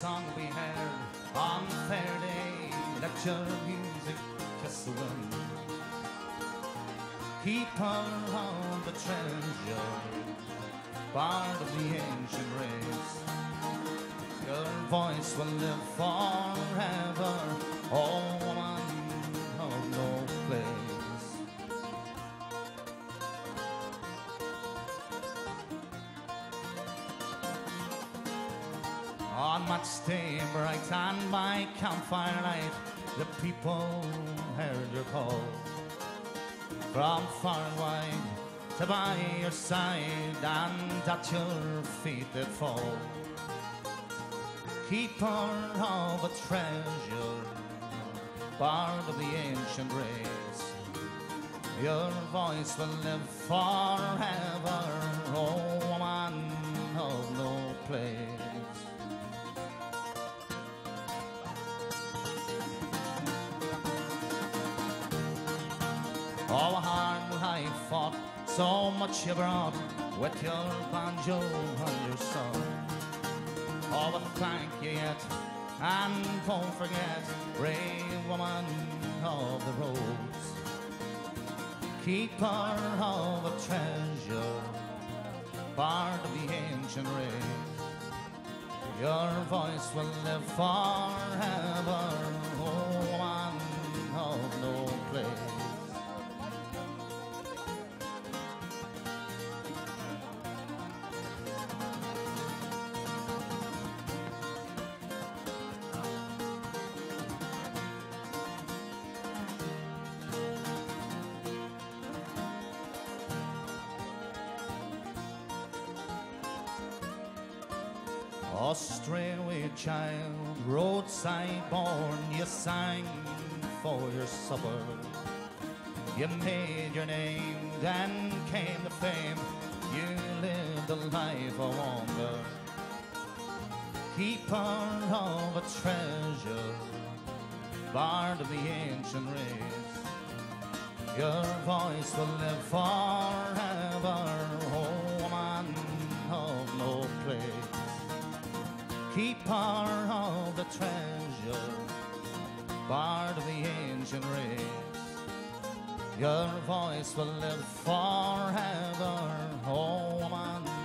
song we heard on fair day. Let music kiss the wind. Keeper of the treasure, part of the ancient race. Your voice will live forever, On much day bright and by campfire light, the people heard your call. From far and wide to by your side, and at your feet they fall. Keeper of a treasure, bard of the ancient race. Your voice will live forever, oh woman of no place. All hard life fought, so much you brought with your banjo and your song. All the thank you yet, and don't forget, brave woman of the roads, keeper of a treasure, bard of the ancient race. Your voice will live forever, Australia child, roadside born, you sang for your supper. You made your name, then came the fame. You lived a life of wonder. Keeper of a treasure, bard of the ancient race. Your voice will live forever, keeper of the treasure, bard of the ancient race. Your voice will live forever, oh woman